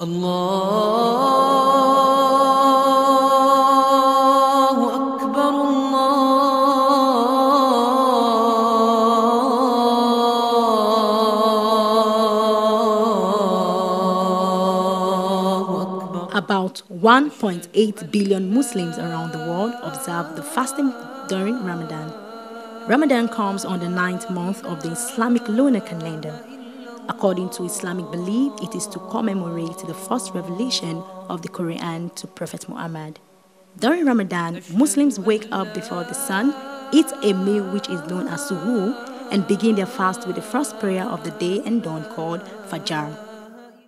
الله أكبر الله أكبر About 1.8 billion Muslims around the world observe the fasting during Ramadan. Ramadan comes on the ninth month of the Islamic lunar calendar According to Islamic belief, it is to commemorate the first revelation of the Quran to Prophet Muhammad. During Ramadan, Muslims wake up before the sun, eat a meal which is known as suhoor, and begin their fast with the first prayer of the day and dawn called Fajr.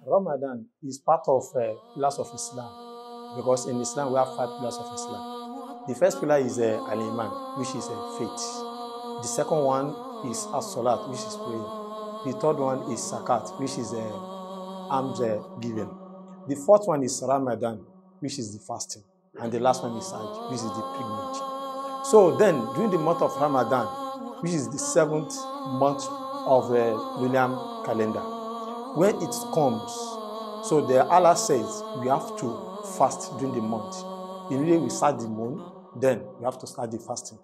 Ramadan is part of uh, pillars of Islam because in Islam we have five pillars of Islam. The first pillar is uh, al-iman, which is uh, faith. The second one is as-salat, which is praying. The third one is zakat, which is uh, alms uh, giving. The fourth one is Ramadan, which is the fasting. And the last one is Hajj, which is the pilgrimage. So then, during the month of Ramadan, which is the seventh month of the lunar calendar, when it comes, so the Allah says we have to fast during the month. Immediately we start the moon, then we have to start the fasting.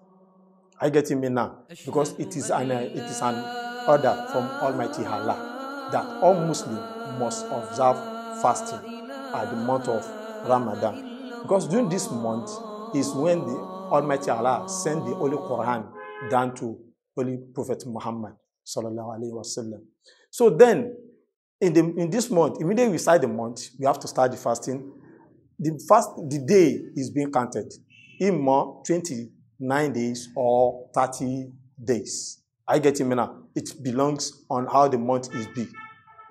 I get me now because it is an uh, it is an order from Almighty Allah that all Muslims must observe fasting at the month of Ramadan. Because during this month is when the Almighty Allah sent the Holy Quran down to Holy Prophet Muhammad. So then, in the in this month, immediately we start the month, we have to start the fasting. The fast, the day is being counted. In more 29 days or 30 days. I get it now. It belongs on how the month is be.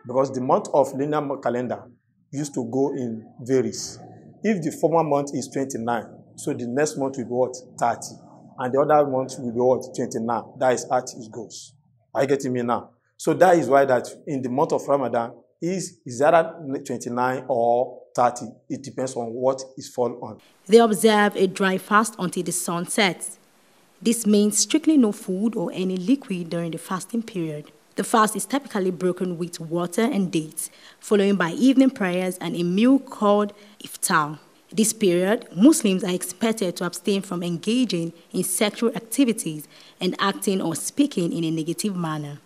Because the month of lunar calendar used to go in varies. If the former month is 29, so the next month will be what? 30. And the other month will be what? 29. That is how it goes. Are you getting me now? So that is why that in the month of Ramadan is is either 29 or 30. It depends on what is fall on. They observe a dry fast until the sun sets. This means strictly no food or any liquid during the fasting period. The fast is typically broken with water and dates, following by evening prayers and a meal called iftar. This period, Muslims are expected to abstain from engaging in sexual activities and acting or speaking in a negative manner.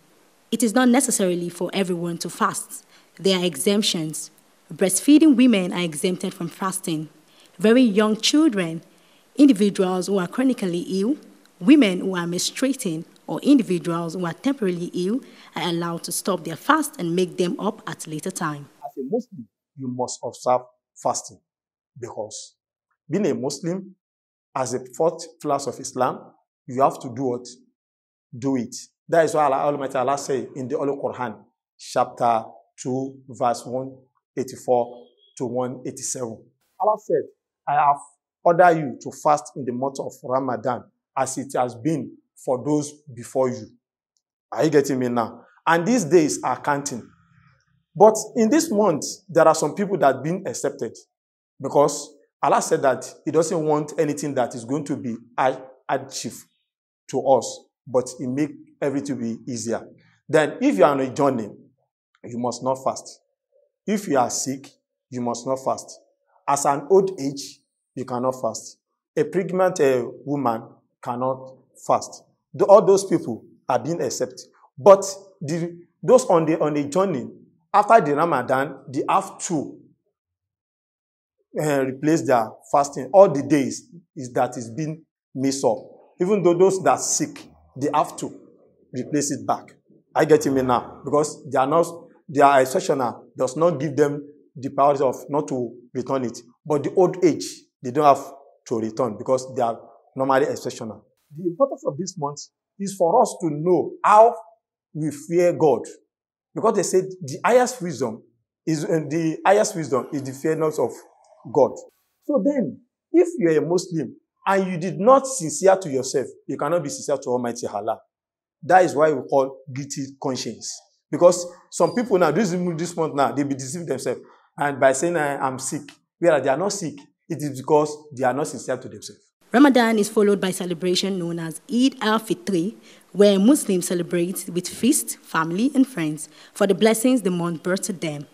It is not necessarily for everyone to fast. There are exemptions. Breastfeeding women are exempted from fasting. Very young children, individuals who are chronically ill, women who are menstruating, or individuals who are temporarily ill are allowed to stop their fast and make them up at later time. As a Muslim, you must observe fasting because being a Muslim, as a fourth class of Islam, you have to do what? Do it. That is why Allah Almighty Allah say in the Holy Quran, chapter 2, verse 184 to 187. Allah said, I have ordered you to fast in the month of Ramadan as it has been for those before you. Are you getting me now? And these days are counting. But in this month, there are some people that have been accepted because Allah said that He doesn't want anything that is going to be hardship to us, but He make everything be easier. Then, if you are on a journey, you must not fast. If you are sick, you must not fast. As an old age, you cannot fast. A pregnant uh, woman cannot fast. The, all those people are being accepted. But the, those on the on the journey, after the Ramadan, they have to uh, replace their fasting. All the days is that is being missed up. Even though those that sick, they have to replace it back. I get me now because they are not their exceptional does not give them the powers of not to return it. But the old age, they don't have to return because they are normally exceptional. The importance of this month is for us to know how we fear God. Because they said the highest wisdom is uh, the highest wisdom is the fearness of God. So then, if you are a Muslim and you did not sincere to yourself, you cannot be sincere to Almighty Allah. That is why we call guilty conscience. Because some people now, this, this month now, they be deceiving themselves. And by saying I am sick, whereas they are not sick, it is because they are not sincere to themselves. Ramadan is followed by celebration known as Eid al-Fitr, where Muslims celebrate with feast, family, and friends for the blessings the month brought to them.